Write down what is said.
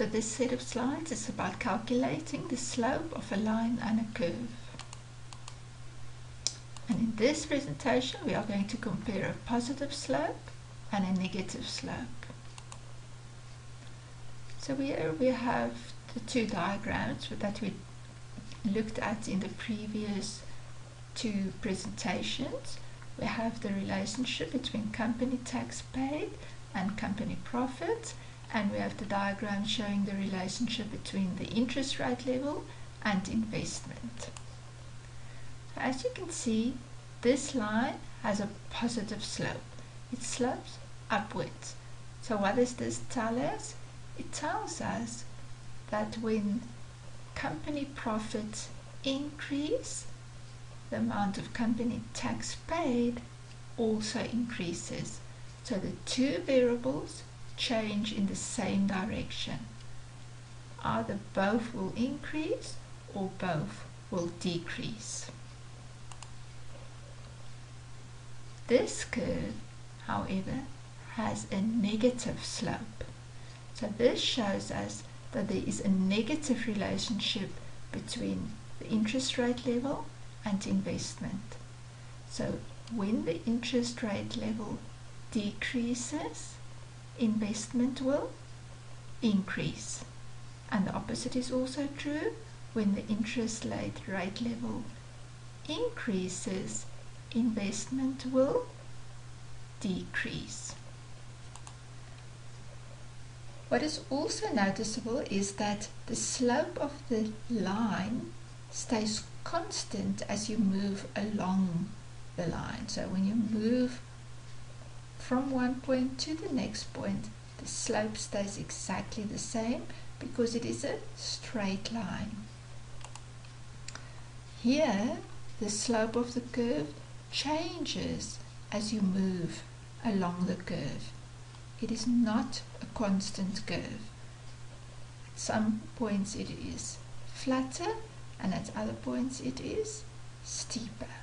So this set of slides is about calculating the slope of a line and a curve. And in this presentation we are going to compare a positive slope and a negative slope. So here uh, we have the two diagrams that we looked at in the previous two presentations. We have the relationship between company tax paid and company profit and we have the diagram showing the relationship between the interest rate level and investment. As you can see, this line has a positive slope. It slopes upwards. So what does this tell us? It tells us that when company profits increase, the amount of company tax paid also increases. So the two variables change in the same direction. Either both will increase or both will decrease. This curve, however, has a negative slope. So this shows us that there is a negative relationship between the interest rate level and investment. So when the interest rate level decreases, investment will increase. And the opposite is also true. When the interest rate, rate level increases, investment will decrease. What is also noticeable is that the slope of the line stays constant as you move along the line. So when you move from one point to the next point, the slope stays exactly the same because it is a straight line. Here, the slope of the curve changes as you move along the curve. It is not a constant curve. At some points it is flatter and at other points it is steeper.